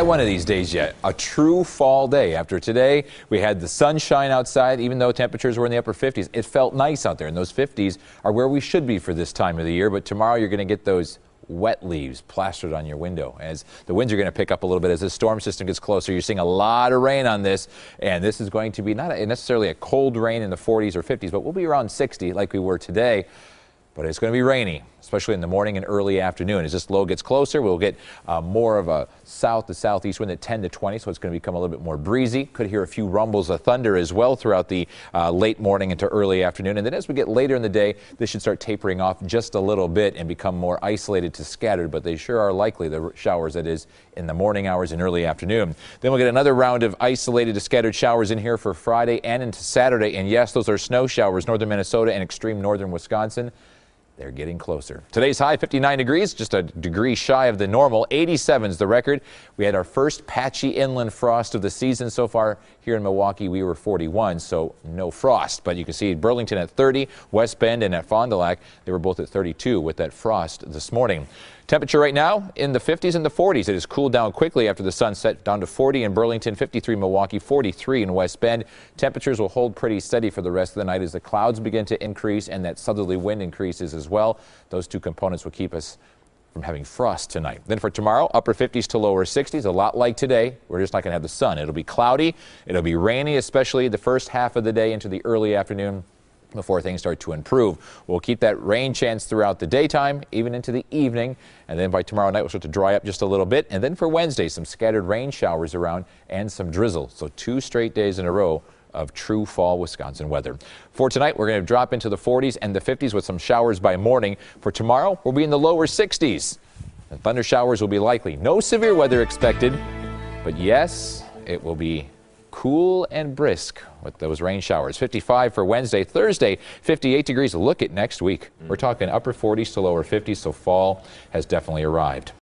One of these days yet, a true fall day. After today, we had the sunshine outside, even though temperatures were in the upper 50s. It felt nice out there, and those 50s are where we should be for this time of the year. But tomorrow, you're going to get those wet leaves plastered on your window as the winds are going to pick up a little bit as the storm system gets closer. You're seeing a lot of rain on this, and this is going to be not necessarily a cold rain in the 40s or 50s, but we'll be around 60 like we were today but it's going to be rainy, especially in the morning and early afternoon. As this low gets closer, we'll get uh, more of a south to southeast wind at 10 to 20, so it's going to become a little bit more breezy. Could hear a few rumbles of thunder as well throughout the uh, late morning into early afternoon. And then as we get later in the day, this should start tapering off just a little bit and become more isolated to scattered, but they sure are likely, the showers that is in the morning hours and early afternoon. Then we'll get another round of isolated to scattered showers in here for Friday and into Saturday. And yes, those are snow showers, northern Minnesota and extreme northern Wisconsin. They're getting closer. Today's high 59 degrees, just a degree shy of the normal. 87 is the record. We had our first patchy inland frost of the season so far here in Milwaukee. We were 41, so no frost. But you can see Burlington at 30, West Bend and at Fond du Lac, they were both at 32 with that frost this morning. Temperature right now in the 50s and the 40s. It has cooled down quickly after the sun set down to 40 in Burlington, 53 Milwaukee, 43 in West Bend. Temperatures will hold pretty steady for the rest of the night as the clouds begin to increase and that southerly wind increases as well. Those two components will keep us from having frost tonight. Then for tomorrow, upper 50s to lower 60s, a lot like today. We're just not going to have the sun. It'll be cloudy. It'll be rainy, especially the first half of the day into the early afternoon before things start to improve. We'll keep that rain chance throughout the daytime, even into the evening, and then by tomorrow night we'll start to dry up just a little bit. And then for Wednesday, some scattered rain showers around and some drizzle. So two straight days in a row of true fall Wisconsin weather. For tonight, we're going to drop into the 40s and the 50s with some showers by morning. For tomorrow, we'll be in the lower 60s. And thunder showers will be likely. No severe weather expected, but yes, it will be cool and brisk with those rain showers. 55 for Wednesday. Thursday, 58 degrees. Look at next week. We're talking upper 40s to lower 50s, so fall has definitely arrived.